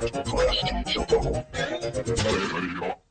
Flash, shut ready.